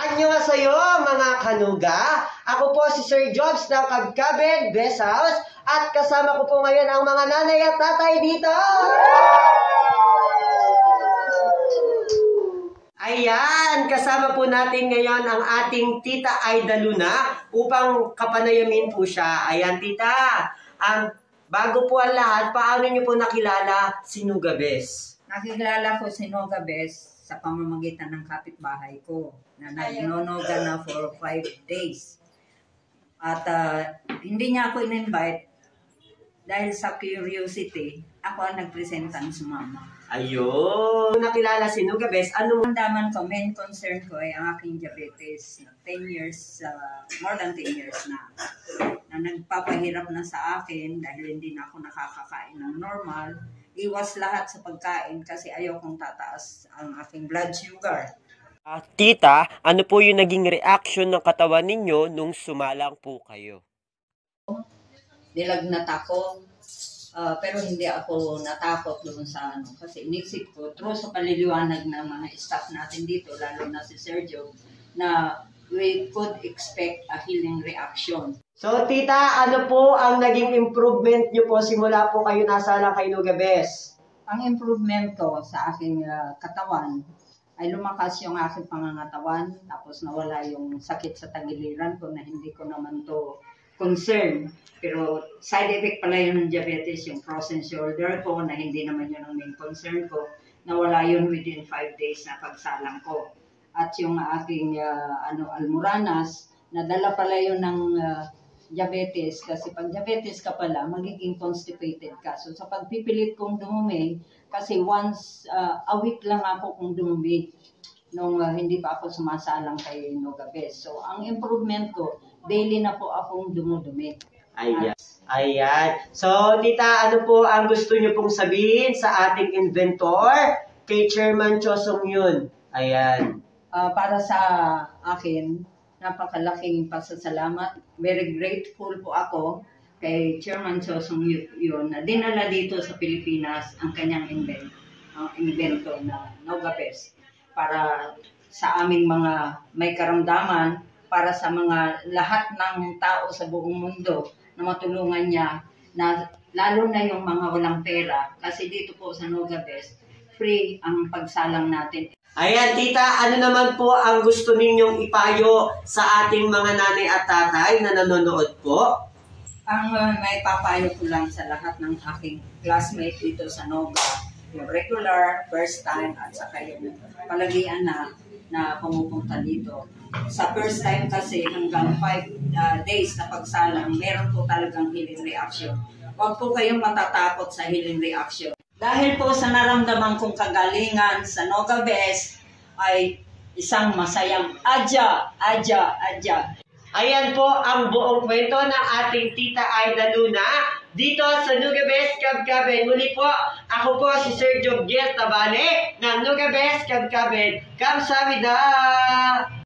Annyeonghaseyo mga kanuga! Ako po si Sir Jobs ng Kagkaben Best House at kasama ko po ngayon ang mga nanay at tatay dito! Ayan, kasama po natin ngayon ang ating Tita Aida Luna upang kapanayamin po siya. Ayan, Tita, ang bago po ang lahat, paano niyo po nakilala si Nugabes? Nakikilala ko si Noga Bes sa pamamagitan ng kapitbahay ko na nagnonoga na for five days. At ah, hindi niya ako in-invite dahil sa curiosity, ako ang nagpresenta ng sumama. Ayun! Kung nakilala si Nugabes, ano Ang daman ko, main concern ko ay ang aking diabetes na 10 years, ah, more than 10 years na, na nagpapahirap na sa akin dahil hindi na ako nakakakain ng normal. Iwas lahat sa pagkain kasi ayaw kong tataas ang aking blood sugar. Ah, tita, ano po yung naging reaction ng katawan ninyo nung sumalang po kayo? Nilagnat ako, ah, pero hindi ako natakot doon sa ano. Kasi inisip ko, through sa paliliwanag ng mga staff natin dito, lalo na si Sergio, na we could expect a healing reaction. So, tita, ano po ang naging improvement nyo po simula po kayo nasala kay Nugabes? Ang improvement ko sa aking ah, katawan ay lumakas yung aking pangangatawan, tapos nawala yung sakit sa tagiliran ko na hindi ko naman to concern. Pero side effect pala yun ng diabetes, yung frozen shoulder ko na hindi naman yun ang main concern ko. Nawala yun within 5 days na pagsalang ko. At yung aking ah, ano almoranas, nadala pala yun ng ah, diabetes kasi pag diabetes ka pala, magiging constipated ka. So sa pagpipilit kong dumumi, kasi once uh, a week lang ako kung dumumi nung uh, hindi pa ako sumasalang kay Nogabes. So ang improvement ko, daily na po akong dumudumi. Ayan. Ayan. So, tita, ano po ang gusto nyo pong sabihin sa ating inventor kay Chairman Chosong Yun? Ayan. Uh, para sa akin, napakalaking pasasalamat. Very grateful po ako kay Chairman Sosong Yu- yun na dinala dito sa Pilipinas ang kanyang invent, ang invento na Nogapes para sa aming mga may karamdaman, para sa mga lahat ng tao sa buong mundo na matulungan niya na lalo na yung mga walang pera kasi dito po sa Nogapes free ang pagsalang natin Ayan, tita, ano naman po ang gusto ninyong ipayo sa ating mga nanay at tatay na nanonood po? Ang uh, may papayo ko lang sa lahat ng aking classmate dito sa Nova, yung regular, first time, at saka yung palagian na na pumupunta dito. Sa first time kasi hanggang 5 days na pagsalang, meron po talagang healing reaction. Huwag po kayong matatakot sa healing reaction. Dahil po sa naramdaman kong kagalingan sa Noga Best ay isang masayang adya, adya, adya. Ayan po ang buong kwento ng ating tita Aida Luna dito sa Nugabes Kabkaben. Muli po, ako po si Sir Jogiel Tabane ng Nugabes Kabkaben. Kamsahamnida!